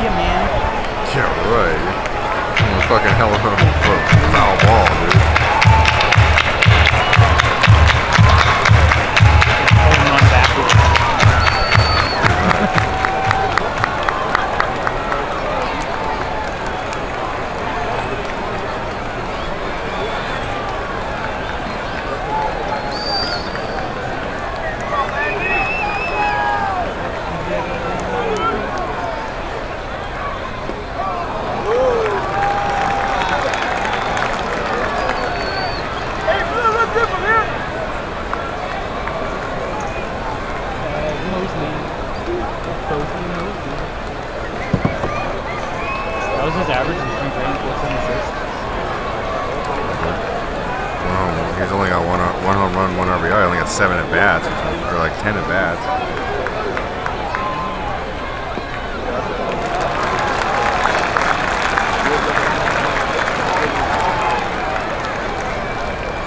Yeah, man. Yeah, right. I'm fucking hell of a foul ball, dude. That was his average in spring training, 476. Wow, he's only got one one home run, one RBI. Only got seven at bats, or like ten at bats.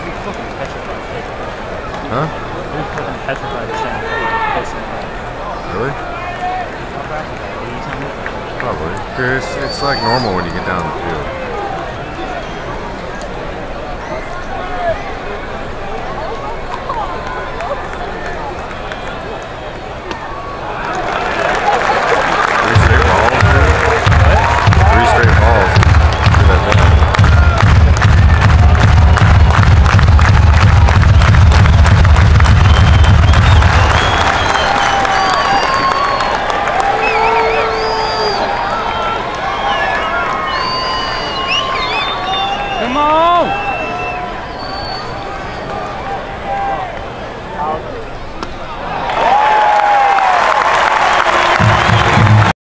He's fucking petrified. Huh? He's fucking petrified of saying posting that. Really? It's, it's like normal when you get down the field. Come on!